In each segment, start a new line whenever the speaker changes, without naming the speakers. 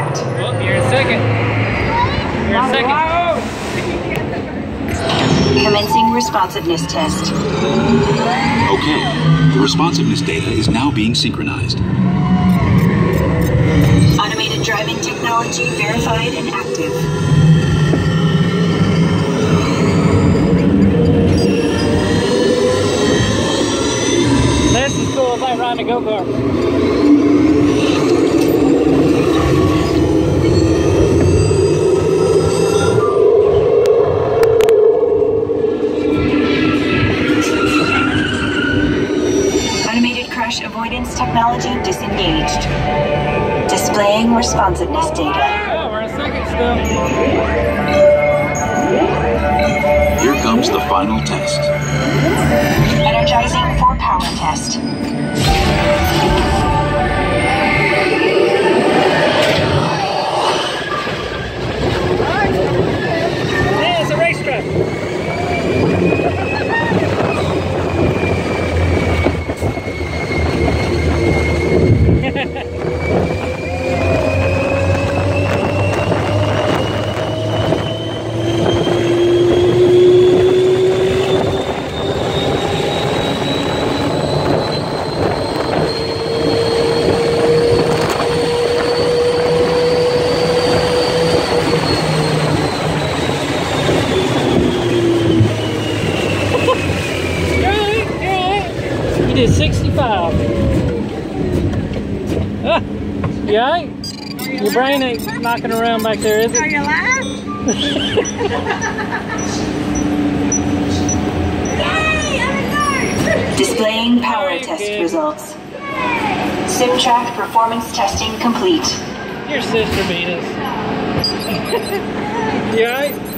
intact.
Well, you're in second. You're in second.
Commencing responsiveness test.
Okay, the responsiveness data is now being synchronized.
Automated driving technology verified and active.
This is cool. It's like riding a go-kart.
Crash avoidance technology disengaged. Displaying responsiveness data.
Oh, we're in second still.
Here comes the final test.
You did 65. Ah, you all right? Your brain ain't knocking around back there, is it?
Are you alive? Yay!
Displaying power
Very
test
good.
results. SimTrack performance testing complete.
Your sister beat us. you all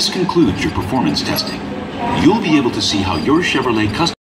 This concludes your performance testing. You'll be able to see how your Chevrolet custom